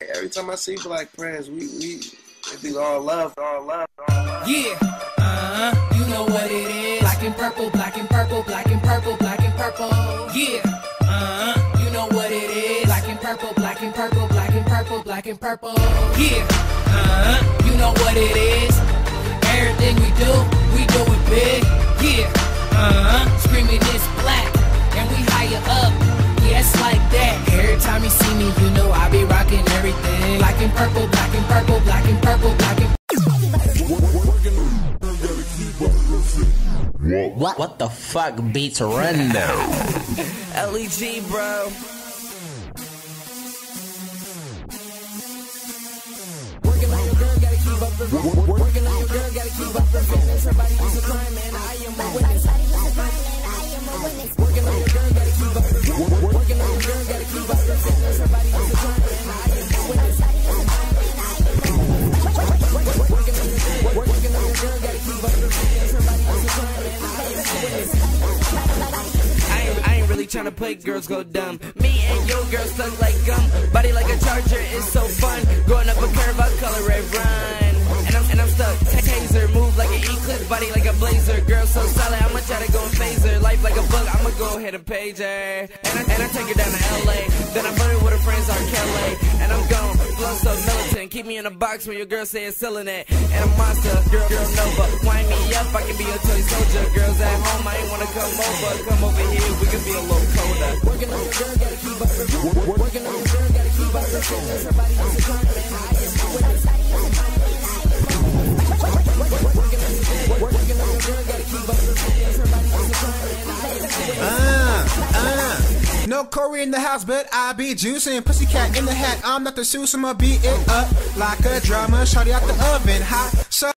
Every time I see Black Prince, we we it be all love, all love, all love. Yeah, uh huh. You know what it is. Black and purple, black and purple, black and purple, black and purple. Yeah, uh huh. You know what it is. Black and purple, black and purple, black and purple, black and purple. Yeah, uh huh. You know what it is. And purple, black and purple, black and purple, black and What what the fuck beats Rendo? LEG, bro. Working on your girl, gotta keep up the Working on your girl, gotta keep up the fitness. Somebody is a crime, and I am a witness. Working on your really tryna play girls go dumb. Me and your girl stuck like gum. Body like a charger, it's so fun. Going up a curve, I color red run. And I'm, and I'm stuck. Taser, move like an eclipse, body like a blazer. Girl so solid, I'ma try to go and phaser. Life like a bug, I'ma go ahead and page her. And I, and I take her down to LA. Then I her with her friends R. Kelly. Militant. Keep me in a box when your girl say it's selling it. And a monster, girl, girl Nova. Wind me up, I can be a toy soldier. Girls at home, I ain't wanna come over. Come over here, we can be a little colder. Working on your girl, gotta keep up Working on your girl, gotta keep up the fitness. Her body is a crime, and I am witness. No Corey in the house, but I be juicing. Pussycat in the hat, I'm not the Seuss, I'ma beat it up like a drummer. Shorty out the oven, hot.